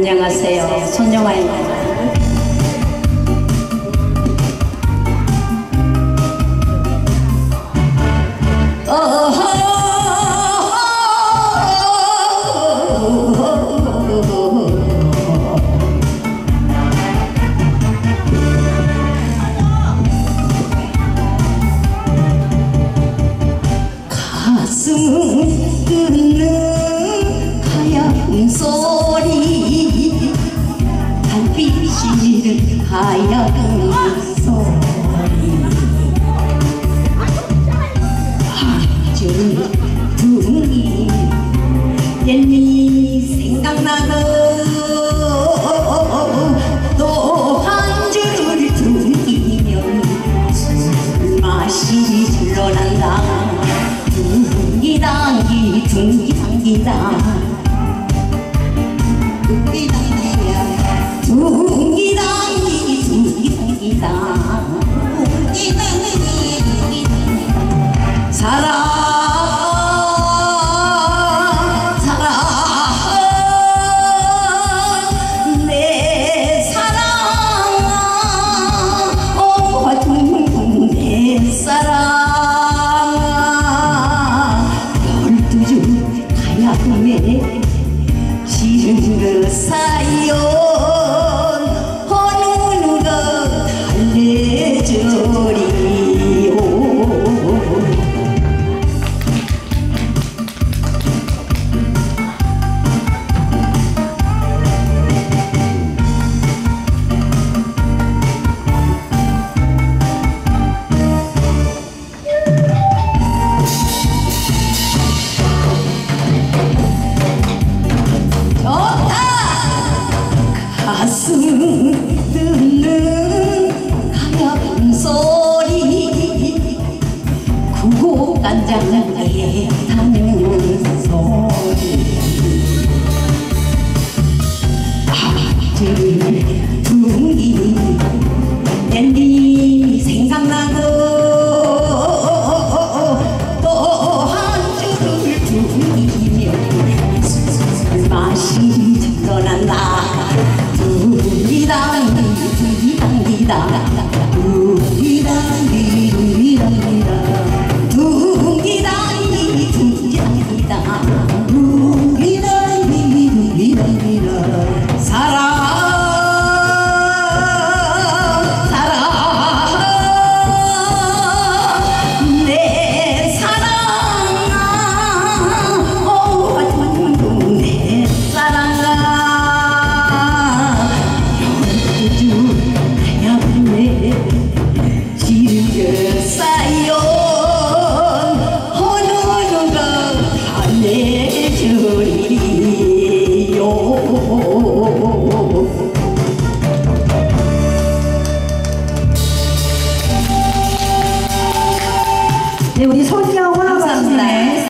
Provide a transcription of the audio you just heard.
안녕하세요. 손영아입니다. 가슴 끓는 하얀 소 하얀 소리 한줄 둥이 옐미 생각나고 또 한줄 둥이면 맛이 흘러난다 둥이 당기 둥이 당기다 맛이 떠난다 두리당디디당디당 네, 우리 서울시장 허나가 감사합니다.